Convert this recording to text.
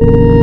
you